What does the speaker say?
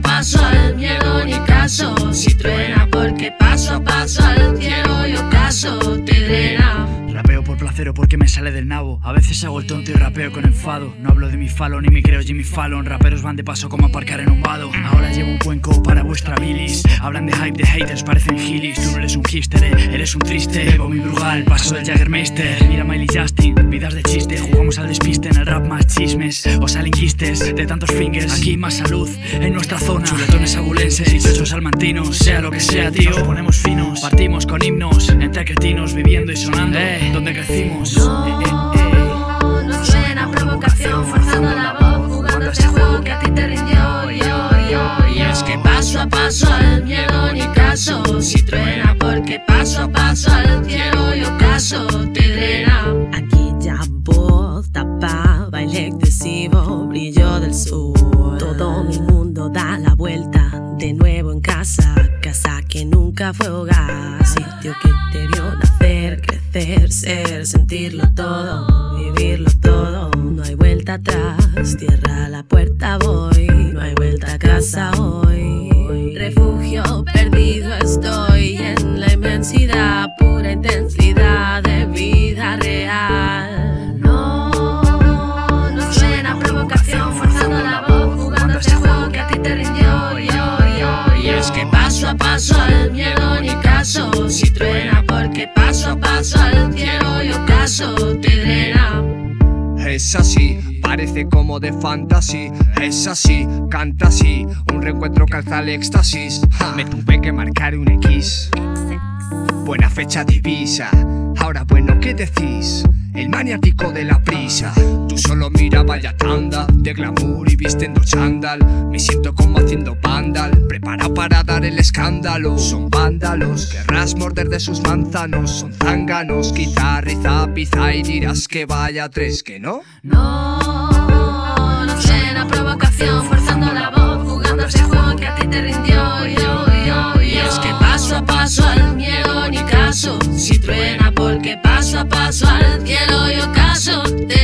paso a paso al miedo ni caso. Si truena porque paso a paso al cielo yo caso te drena. Rapeo por placer o porque me sale del nabo. A veces hago el tonto y rapeo con enfado. No hablo de mi falo ni me creo Jimmy Fallon. Raperos van de paso como aparcar en un vado. Ahora llevo un cuenco para vuestra bilis. Hablan de hype, de haters, parecen gilis. Tú no eres un hipster, eh, eres un triste. Bebo mi brugal, paso del Jaggermeister. Mira Miley Justin, vidas de chiste. Jugamos al despiste en el rap más chismes. De tantos fingers. Aquí más salud en nuestra zona. Chuletones abulenses y chochos salmantinos. Sea lo que sea, tío. Nos ponemos finos, partimos con himnos. Entre cretinos, viviendo y sonando. Eh, donde crecimos. Eh, eh, eh. No suena provocación, forzando la voz, jugando ese juego que a ti te rindió. Yo, yo, y es que paso a paso al miedo ni caso. Si truena, porque paso a paso al cielo y ocaso te drena. Aquí ya voz tapaba el excesivo brillo nunca fue sitio que te vio nacer, crecer, ser, sentirlo todo, vivirlo todo. No hay vuelta atrás, cierra la puerta voy, no hay vuelta a casa hoy. Refugio Es así, parece como de fantasy. Es así, canta así. Un reencuentro calza el éxtasis. Ja, me tuve que marcar un X. Buena fecha divisa. Ahora, bueno, ¿qué decís? El maniático de la prisa. Tú solo mira vaya tanda de glamour y vistiendo chándal. Me siento como haciendo vandal, preparado para dar el escándalo. Son vándalos, querrás morder de sus manzanos. Son zánganos, quizá riza, pizza y dirás que vaya tres, que no. No, no suena provocación, forzando la voz, Si truena, porque paso a paso al cielo y ocaso te.